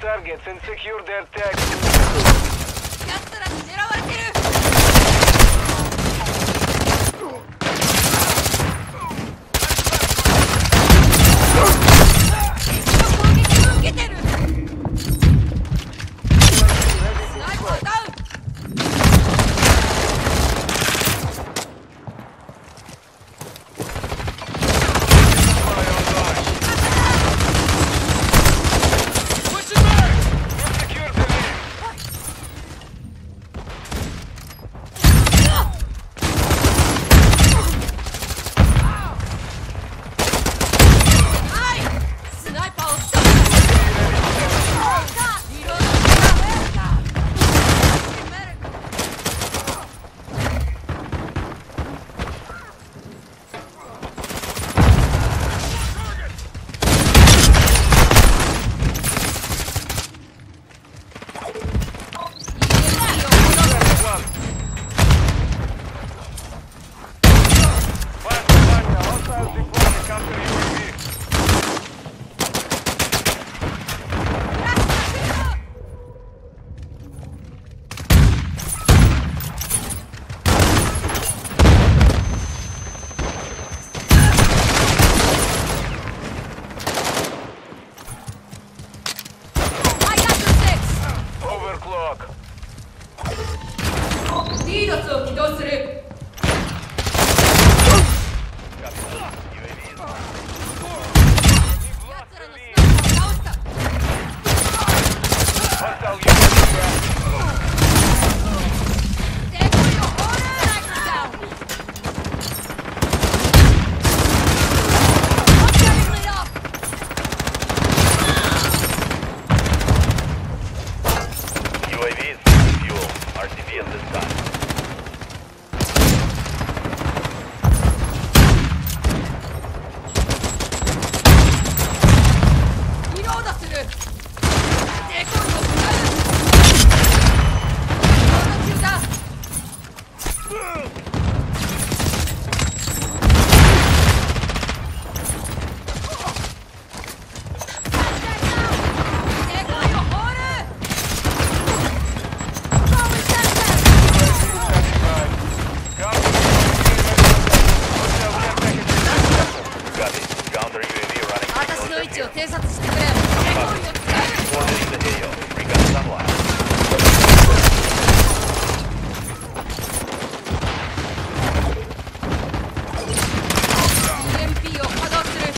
targets and secure their tech. リードスを起動する certeza dos que